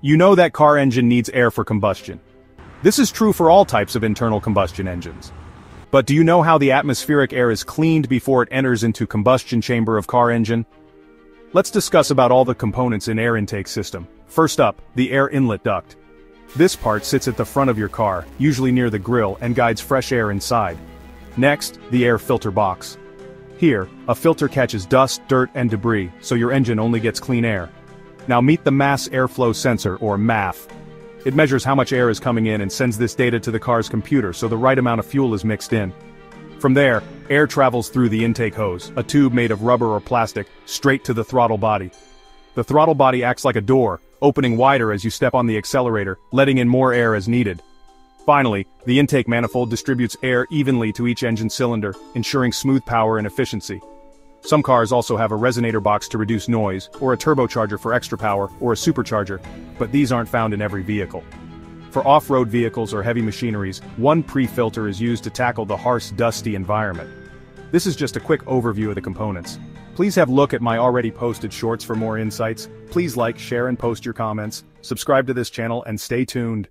You know that car engine needs air for combustion. This is true for all types of internal combustion engines. But do you know how the atmospheric air is cleaned before it enters into combustion chamber of car engine? Let's discuss about all the components in air intake system. First up, the air inlet duct. This part sits at the front of your car, usually near the grill and guides fresh air inside. Next, the air filter box. Here, a filter catches dust, dirt and debris, so your engine only gets clean air. Now meet the mass airflow sensor or MAF. It measures how much air is coming in and sends this data to the car's computer so the right amount of fuel is mixed in. From there, air travels through the intake hose, a tube made of rubber or plastic, straight to the throttle body. The throttle body acts like a door, opening wider as you step on the accelerator, letting in more air as needed. Finally, the intake manifold distributes air evenly to each engine cylinder, ensuring smooth power and efficiency. Some cars also have a resonator box to reduce noise, or a turbocharger for extra power, or a supercharger, but these aren't found in every vehicle. For off-road vehicles or heavy machineries, one pre-filter is used to tackle the harsh dusty environment. This is just a quick overview of the components. Please have a look at my already posted shorts for more insights, please like, share and post your comments, subscribe to this channel and stay tuned.